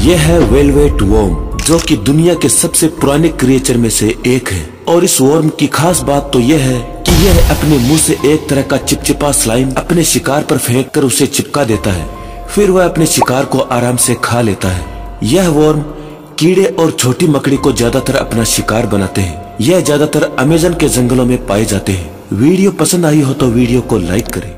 यह है velvet warm जो कि दुनिया के सबसे पुराने क्रिएचर में से एक है। और इस वॉर्म की खास बात तो यह है कि यह अपने मुँह से एक तरह का चिपचिपा स्लाइम अपने शिकार पर फेंक कर उसे चिपका देता है। फिर वह अपने शिकार को आराम से खा लेता है। यह वॉर्म कीड़े और छोटी मकड़ी को ज़्यादातर अपना शिकार बनाते हैं। यह ज़्यादातर अमेजन के जंगलों में पाए जाते हैं। वीडियो पसंद आई हो तो वीडियो को लाइक करें।